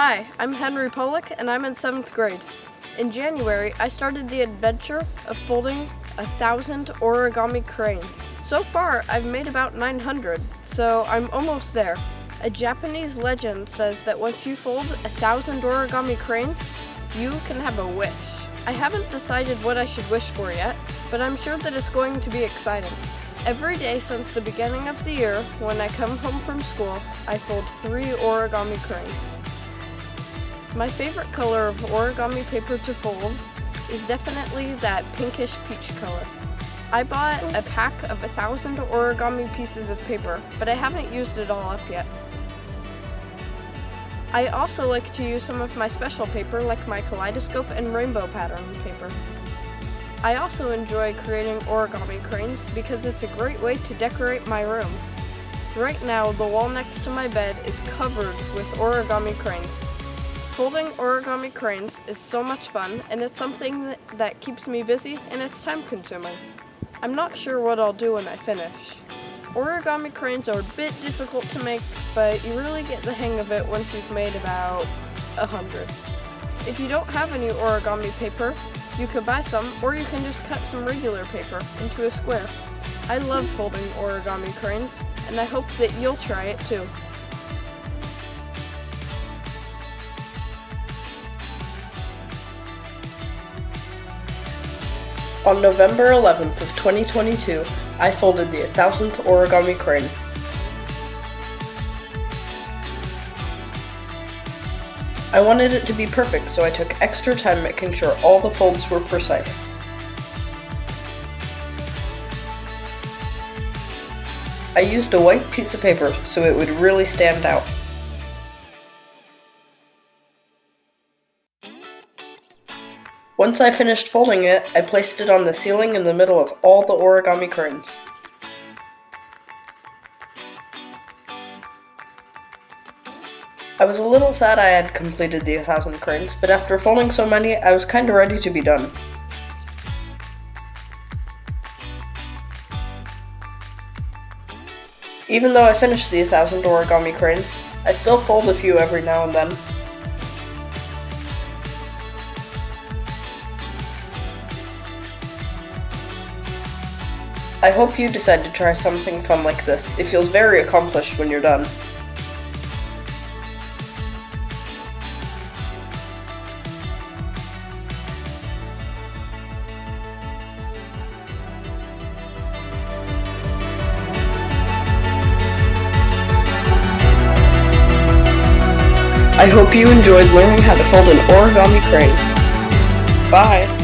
Hi, I'm Henry Pollock and I'm in 7th grade. In January, I started the adventure of folding a thousand origami cranes. So far, I've made about 900, so I'm almost there. A Japanese legend says that once you fold a thousand origami cranes, you can have a wish. I haven't decided what I should wish for yet, but I'm sure that it's going to be exciting. Every day since the beginning of the year, when I come home from school, I fold three origami cranes. My favorite color of origami paper to fold is definitely that pinkish peach color. I bought a pack of a thousand origami pieces of paper, but I haven't used it all up yet. I also like to use some of my special paper like my kaleidoscope and rainbow pattern paper. I also enjoy creating origami cranes because it's a great way to decorate my room. Right now, the wall next to my bed is covered with origami cranes, Folding origami cranes is so much fun and it's something that, keeps me busy and it's time consuming. I'm not sure what I'll do when I finish. Origami cranes are a bit difficult to make, but you really get the hang of it once you've made about a hundred. If you don't have any origami paper, you could buy some, or you can just cut some regular paper into a square. I love folding origami cranes, and I hope that you'll try it too. On November 11th of 2022, I folded the 1000th origami crane. I wanted it to be perfect, so I took extra time making sure all the folds were precise. I used a white piece of paper so it would really stand out. Once I finished folding it, I placed it on the ceiling in the middle of all the origami cranes. I was a little sad I had completed the 1000 cranes, but after folding so many, I was kinda ready to be done. Even though I finished the 1000 origami cranes, I still fold a few every now and then. I hope you decide to try something fun like this. It feels very accomplished when you're done. I hope you enjoyed learning how to fold an origami crane. Bye!